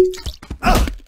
Ugh!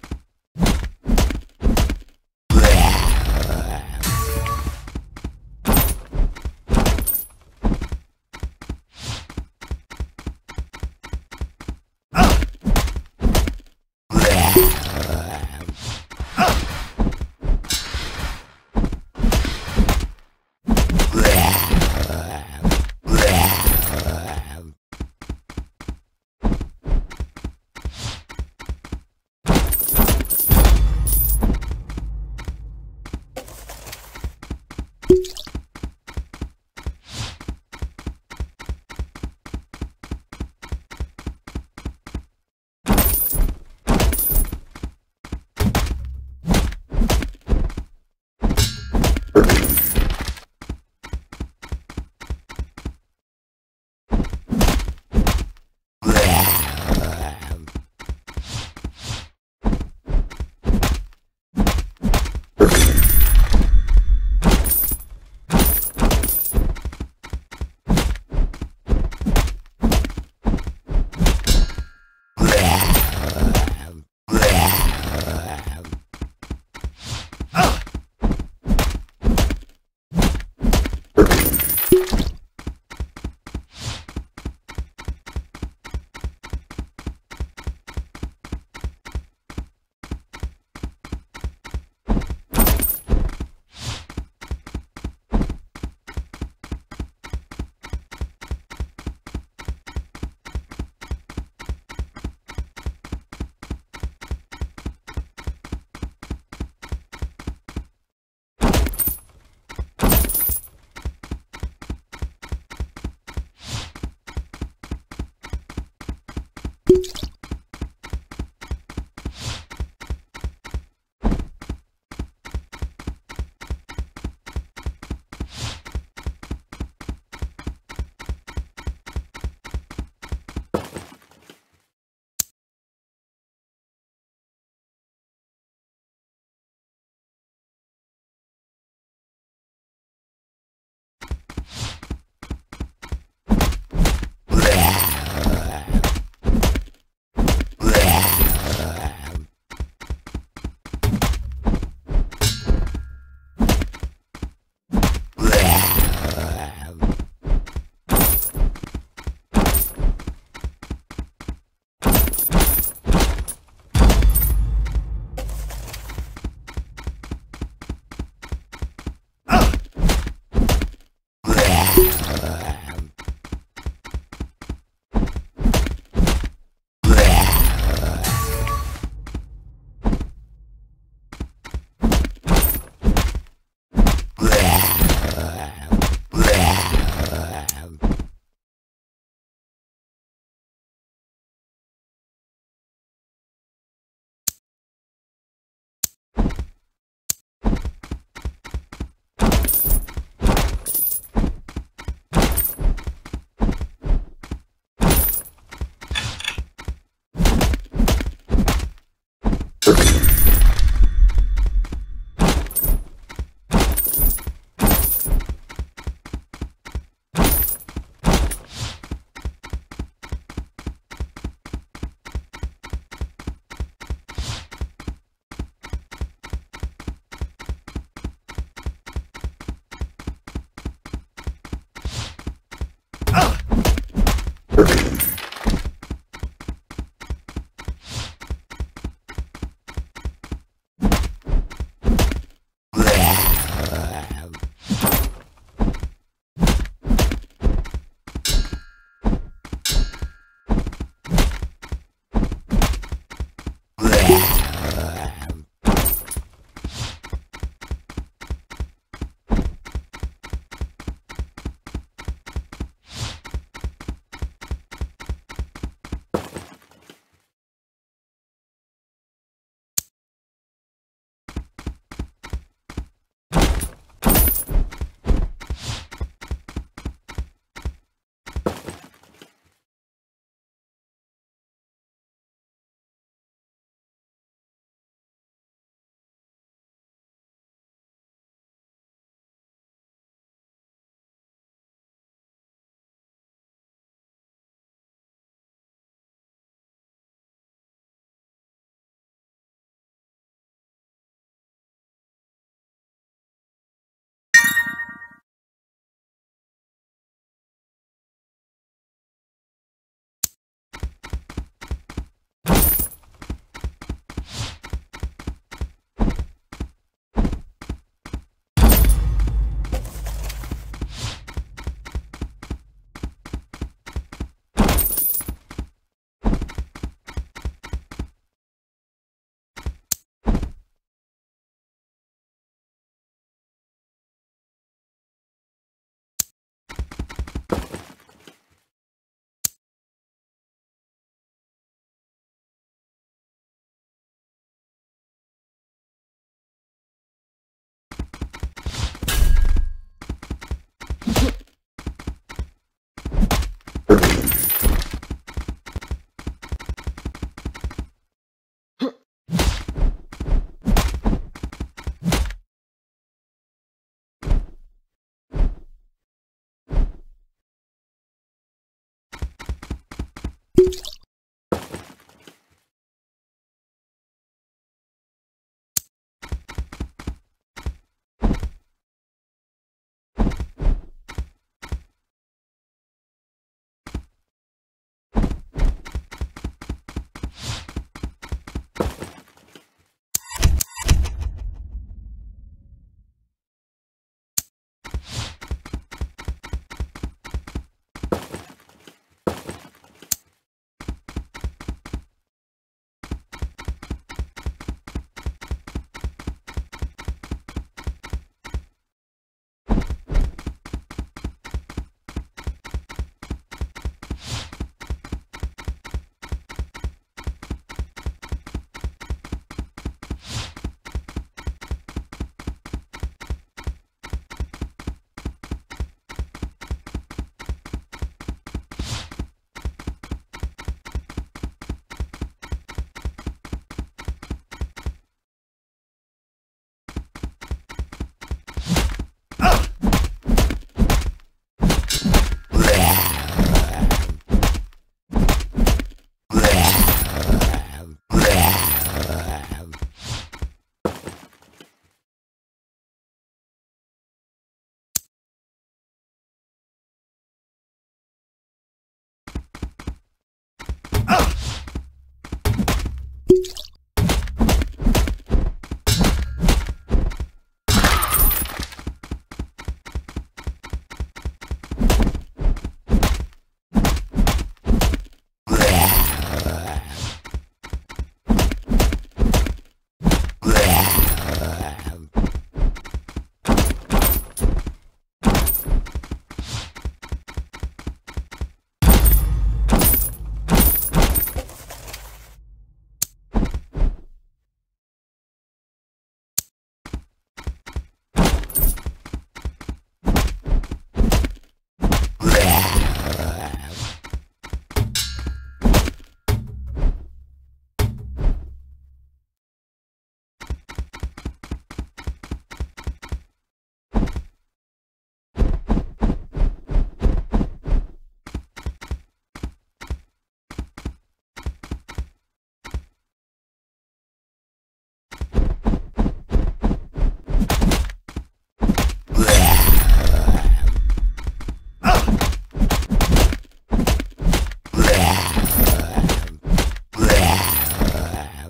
You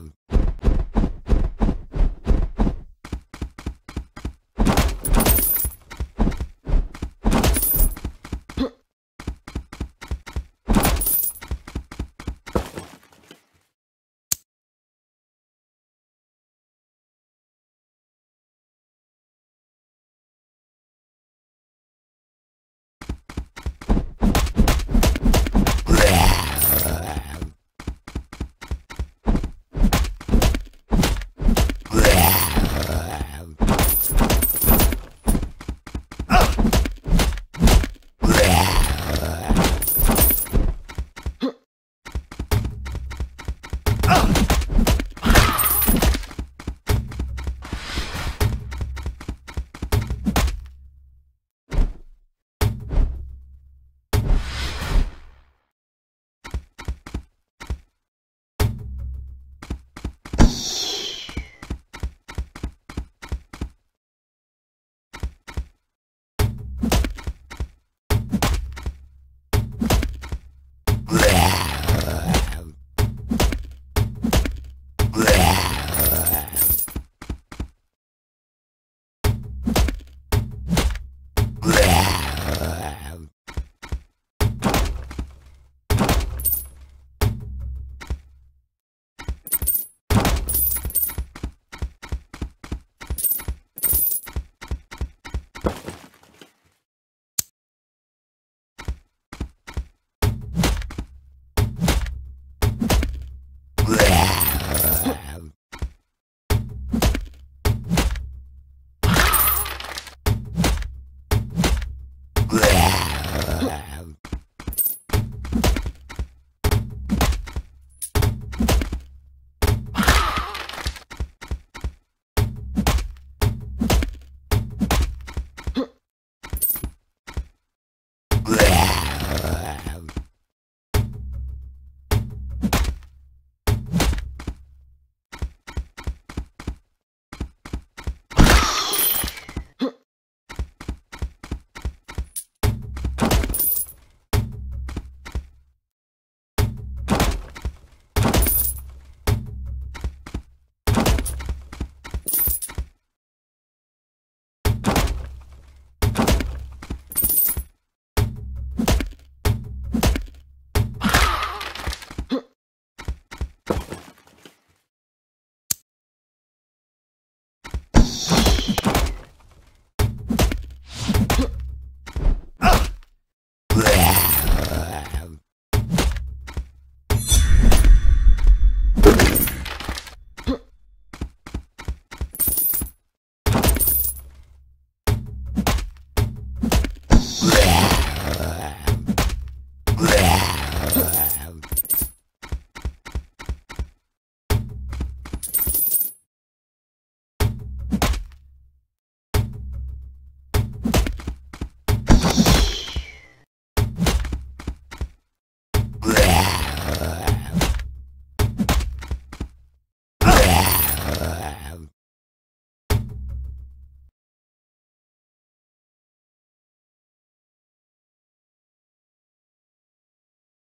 go.